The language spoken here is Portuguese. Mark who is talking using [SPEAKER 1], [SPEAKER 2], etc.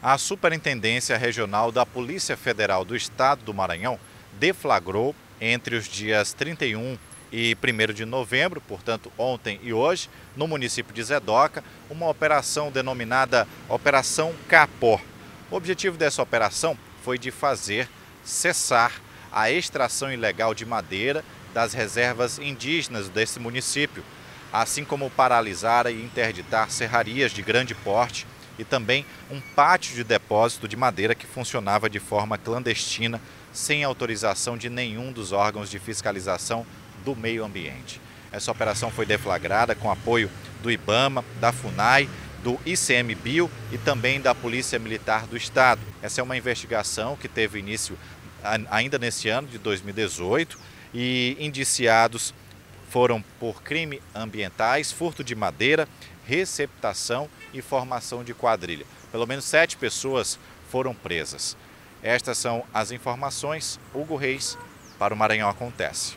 [SPEAKER 1] A Superintendência Regional da Polícia Federal do Estado do Maranhão deflagrou entre os dias 31 e 1 de novembro, portanto ontem e hoje, no município de Zedoca, uma operação denominada Operação Capó. O objetivo dessa operação foi de fazer cessar a extração ilegal de madeira das reservas indígenas desse município, assim como paralisar e interditar serrarias de grande porte e também um pátio de depósito de madeira que funcionava de forma clandestina, sem autorização de nenhum dos órgãos de fiscalização do meio ambiente. Essa operação foi deflagrada com apoio do IBAMA, da FUNAI, do ICMBio e também da Polícia Militar do Estado. Essa é uma investigação que teve início ainda nesse ano de 2018 e indiciados foram por crime ambientais, furto de madeira, receptação e formação de quadrilha. Pelo menos sete pessoas foram presas. Estas são as informações. Hugo Reis, para o Maranhão Acontece.